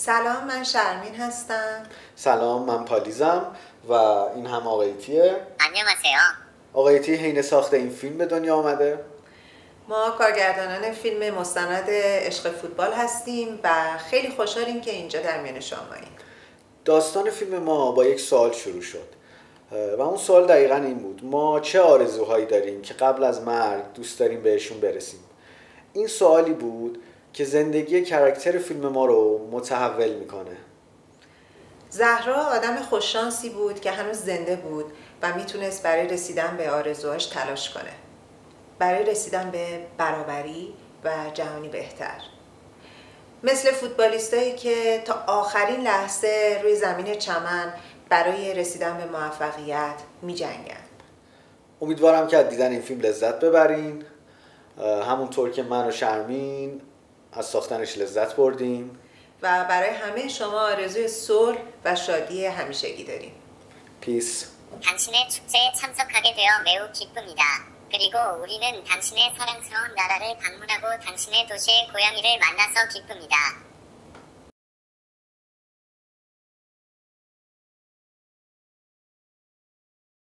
سلام من شرمین هستم. سلام من پالیزم و این هم آقایتیه آقایتی حین ساخت این فیلم به دنیا آمده ما کارگردانان فیلم مستند عشق فوتبال هستیم و خیلی خوشحالیم که اینجا در میان شماییم داستان فیلم ما با یک سال شروع شد. و اون سال دقیقا این بود. ما چه آرزوهایی داریم که قبل از مرگ دوست داریم بهشون برسیم؟ این سوالی بود که زندگی کرکتر فیلم ما رو متحول می‌کنه. زهرا آدم خوششانسی بود که هنوز زنده بود و می‌تونست برای رسیدن به آرزوهاش تلاش کنه. برای رسیدن به برابری و جهانی بهتر. مثل فوتبالیستایی که تا آخرین لحظه روی زمین چمن برای رسیدن به موفقیت میجنگن امیدوارم که از دیدن این فیلم لذت ببرین. همونطور که من و شرمین از ساختنش لذت بردیم و برای همه شما آرزوی صلح و شادی همیشگی داریم پیس 당신의 축제에 참석하게 되어 매우 기쁩니다. 그리고 우리는 당신의 사랑스러운 나라를 방문하고 당신의 도시의 고양이를 만나서 기쁩니다.